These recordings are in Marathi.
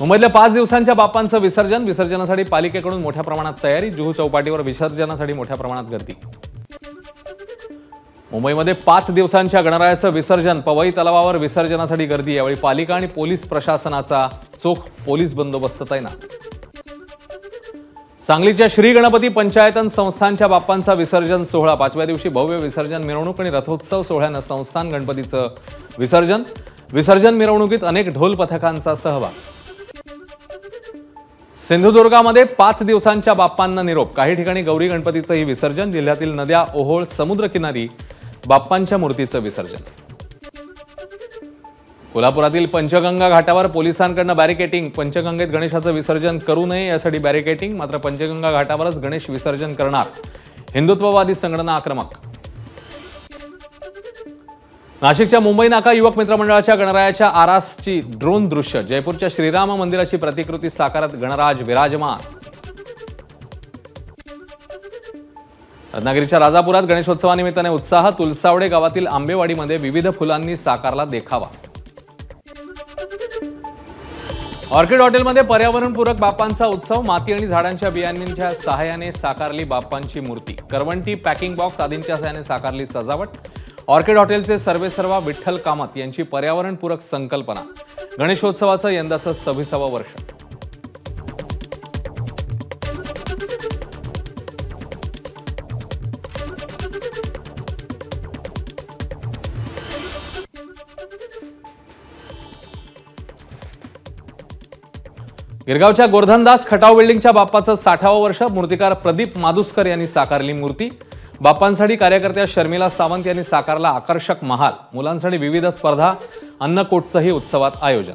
मुंबईतल्या पाच दिवसांच्या बाप्पांचं विसर्जन विसर्जनासाठी पालिकेकडून मोठ्या प्रमाणात तयारी जुहू चौपाटीवर विसर्जनासाठी मोठ्या प्रमाणात गर्दी. मुंबईमध्ये पाच दिवसांच्या गणरायाचं विसर्जन पवई तलावावर विसर्जनासाठी गर्दी यावेळी पालिका आणि पोलीस प्रशासनाचा चोख पोलीस बंदोबस्त तैनात. सांगलीच्या श्री गणपती पंचायतन संस्थानच्या बाप्पांचा विसर्जन सोहळा पाचव्या दिवशी भव्य विसर्जन मिरवणूक आणि रथोत्सव सोहळ्यानं संस्थान गणपतीचं विसर्जन. विसर्जन मिरवणुकीत अनेक ढोल पथकांचा सहभाग. सिंधुदुर्गामध्ये पाच दिवसांच्या बाप्पांना निरोप. काही ठिकाणी गौरी गणपतीचंही विसर्जन जिल्ह्यातील नद्या ओहोळ समुद्रकिनारी बाप्पांच्या मूर्तीचं विसर्जन. कोल्हापुरातील पंचगंगा घाटावर पोलिसांकडनं बॅरिकेटिंग पंचगंगेत गणेशाचं विसर्जन करू नये यासाठी बॅरिकेटिंग मात्र पंचगंगा घाटावरच गणेश विसर्जन करणार. हिंदुत्ववादी संघटना आक्रमक. नाशिकच्या मुंबई नाका युवक मित्र मंडळाच्या गणरायाच्या आरासची ड्रोन दृश्य जयपूरच्या श्रीराम मंदिराची प्रतिकृती साकारत गणराज विराजमान. रत्नागिरीच्या राजापुरात गणेशोत्सवानिमित्ताने उत्साह तुलसावडे गावातील आंबेवाडीमध्ये विविध फुलांनी साकारला देखावा. ऑर्किड हॉटेलमध्ये पर्यावरणपूरक बाप्पांचा उत्सव माती आणि झाडांच्या बियांच्या सहाय्याने साकारली बाप्पांची मूर्ती. करवंटी पॅकिंग बॉक्स आदींच्या सहाय्याने साकारली सजावट. ऑर्किड हॉटेलचे सर्वेसर्वा विठ्ठल कामत यांची पर्यावरणपूरक संकल्पना. गणेशोत्सवाचं यंदाचं सव्वीसावं वर्ष. गिरगावच्या गोर्धनदास खटाव बिल्डिंगच्या बाप्पाचं साठावं वर्ष मूर्तिकार प्रदीप मादुसकर यांनी साकारली मूर्ती. बाप्पांसाठी कार्यकर्त्या शर्मिला सावंत यांनी साकारला आकर्षक महाल. मुलांसाठी विविध स्पर्धा अन्नकोटचंही उत्सवात आयोजन.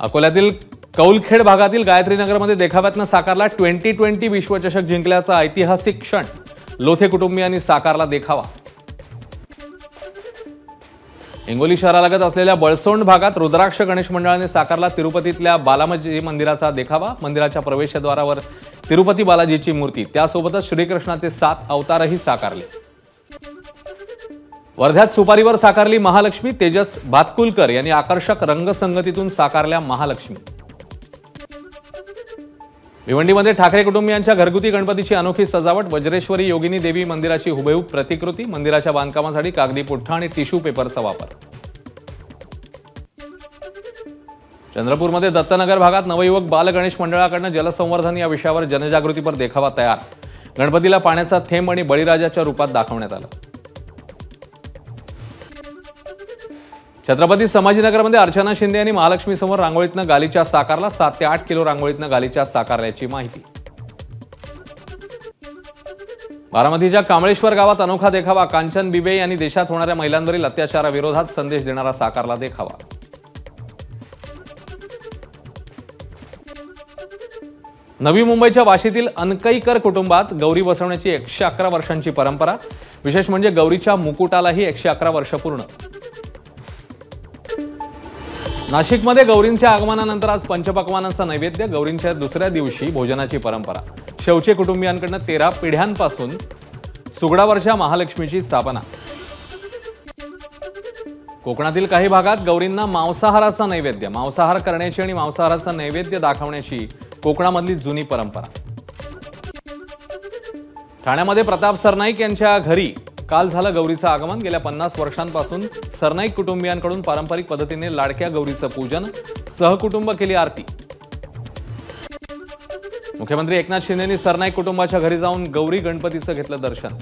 अकोल्यातील कौलखेड भागातील गायत्रीनगरमध्ये देखाव्यातनं साकारला ट्वेंटी ट्वेंटी विश्वचषक जिंकल्याचा ऐतिहासिक क्षण. लोथे कुटुंबियांनी साकारला देखावा. हिंगोली शहरालगत असलेल्या बळसोंड भागात रुद्राक्ष गणेश मंडळाने साकारला तिरुपतीतल्या बालाजी मंदिराचा देखावा. मंदिराच्या प्रवेशद्वारावर तिरुपती बालाजीची मूर्ती. त्यासोबतच श्रीकृष्णाचे सात अवतारही साकारले. वर्ध्यात सुपारीवर साकारली महालक्ष्मी तेजस भातकुलकर यांनी आकर्षक रंगसंगतीतून साकारल्या महालक्ष्मी. भिवंडीमध्ये ठाकरे कुटुंबियांच्या घरगुती गणपतीची अनोखी सजावट वज्रेश्वरी योगिनी देवी मंदिराची हुबेहूब प्रतिकृती मंदिराच्या बांधकामासाठी कागदी पुठ्ठा आणि टिश्यू पेपरचा वापर. चंद्रपूरमध्ये दत्तनगर भागात नवयुवक बाल गणेश मंडळाकडनं जलसंवर्धन या विषयावर जनजागृतीपर देखावा तयार. गणपतीला पाण्याचा थेंब आणि बळीराजाच्या रूपात दाखवण्यात आलं. छत्रपती संभाजीनगरमध्ये अर्चना शिंदे यांनी महालक्ष्मी समोर रांगोळीतनं गालीच्या साकारला. सात ते आठ किलो रांगोळीतनं गालीच्या साकारल्याची माहिती. बारामतीच्या कांबळेश्वर गावात अनोखा देखावा. कांचन बिबे यांनी देशात होणाऱ्या महिलांवरील अत्याचाराविरोधात संदेश देणारा साकारला देखावा. नवी मुंबईच्या वाशीतील अनकईकर कुटुंबात गौरी बसवण्याची एकशे अकरा वर्षांची परंपरा. विशेष म्हणजे गौरीच्या मुकुटालाही एकशे अकरा वर्ष पूर्ण. नाशिकमध्ये गौरींच्या आगमनानंतर आज पंचपक्वानांचा नैवेद्य गौरींच्या दुसऱ्या दिवशी भोजनाची परंपरा. शेवचे कुटुंबियांकडनं तेरा पिढ्यांपासून सुगडावरच्या महालक्ष्मीची स्थापना. कोकणातील काही भागात गौरींना मांसाहाराचा नैवेद्य मांसाहार करण्याची आणि मांसाहाराचा नैवेद्य दाखवण्याची कोकणामधली जुनी परंपरा. ठाण्यामध्ये प्रताप सरनाईक यांच्या घरी काल झालं गौरीचं आगमन. गेल्या पन्नास वर्षांपासून सरनाईक कुटुंबियांकडून पारंपरिक पद्धतीने लाडक्या गौरीचं पूजन सहकुटुंब केली आरती. मुख्यमंत्री एकनाथ शिंदेनी सरनाईक कुटुंबाच्या घरी जाऊन गौरी गणपतीचं घेतलं दर्शन.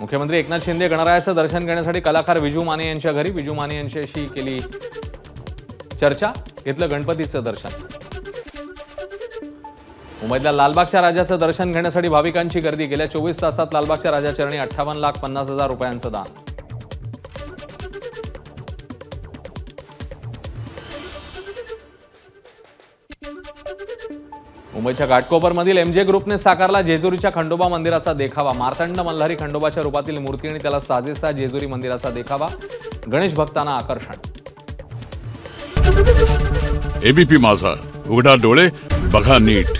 मुख्यमंत्री एकनाथ शिंदे गणरायाचं दर्शन घेण्यासाठी कलाकार विजू माने यांच्या घरी. विजू माने यांच्याशी केली चर्चा घेतलं गणपतीचं दर्शन. मुंबईतल्या लालबागच्या राजाचं दर्शन घेण्यासाठी भाविकांची गर्दी गेल्या चोवीस तासात लालबागच्या राजाचरणी अठ्ठावन्न लाख पन्नास हजार रुपयांचं दान. मुंबईच्या घाटकोपरमधील एमजे ग्रुपने साकारला जेजुरीच्या खंडोबा मंदिराचा देखावा. मार्तंड मल्हारी खंडोबाच्या रूपातील मूर्ती आणि त्याला साजेसा जेजुरी मंदिराचा देखावा. गणेश भक्तांना आकर्षण. एबीपी माझा. उघडा डोळे बघा नीट.